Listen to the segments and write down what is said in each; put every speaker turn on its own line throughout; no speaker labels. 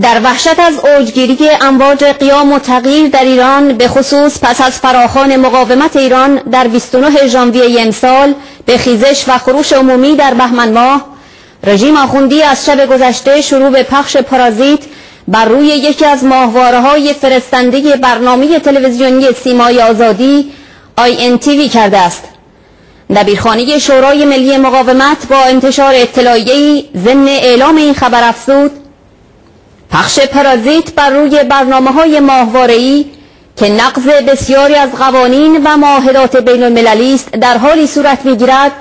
در وحشت از اوجگیری امواج قیام و تغییر در ایران به خصوص پس از فراخان مقاومت ایران در 29 ژانویه امسال به خیزش و خروش عمومی در بهمن ماه رژیم آخوندی از شب گذشته شروع به پخش پارازیت بر روی یکی از ماهواره های فرستنده برنامه تلویزیونی سیمای آزادی INTV کرده است. دبیرخانه شورای ملی مقاومت با انتشار اطلاعیه‌ای ضمن اعلام این خبر افزود پخش پرازیت بر روی برنامه های که نقض بسیاری از قوانین و معاهدات بین المللی است در حالی صورت می‌گیرد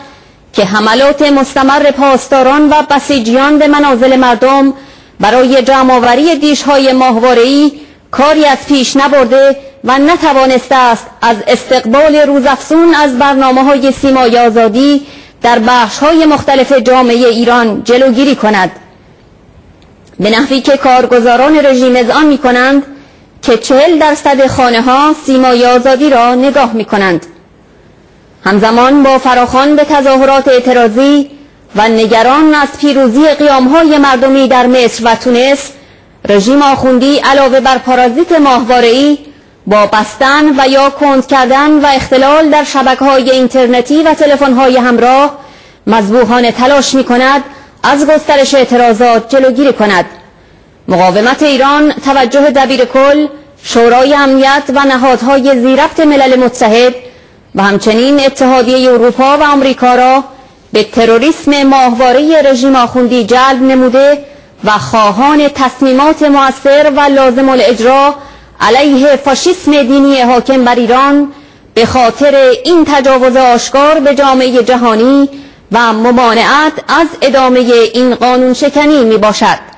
که حملات مستمر پاسداران و بسیجیان به منازل مردم برای جمعآوری دیش های ماهواره‌ای کاری از پیش نبرده و نتوانسته است از استقبال روزافزون از برنامه های سیمای آزادی در بخش های مختلف جامعه ایران جلوگیری کند. به نحوی که کارگزاران رژیم اذعان می کنند که چهل درصد خانه ها سیمای آزادی را نگاه می کنند همزمان با فراخان به تظاهرات اعتراضی و نگران از پیروزی قیام های مردمی در مصر و تونس رژیم آخوندی علاوه بر پارازیت ماهواره‌ای با بستن و یا کند کردن و اختلال در شبکه های اینترنتی و تلفن های همراه مذبوحانه تلاش می کند از گسترش اعتراضات جلوگیری کند. مقاومت ایران توجه دبیر کل شورای امنیت و نهادهای زیربط ملل متحد و همچنین اتحادیه اروپا و آمریکا را به تروریسم ماهواره رژیم آخوندی جلب نموده و خواهان تصمیمات موثر و لازم الاجرا علیه فاشیسم دینی حاکم بر ایران به خاطر این تجاوز آشکار به جامعه جهانی و ممانعت از ادامه این قانون شکنی می باشد